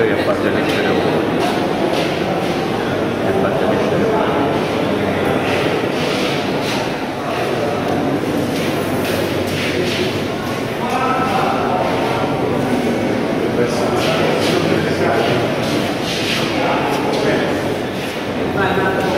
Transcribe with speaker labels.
Speaker 1: e a parte ali que A parte ali
Speaker 2: Thank you.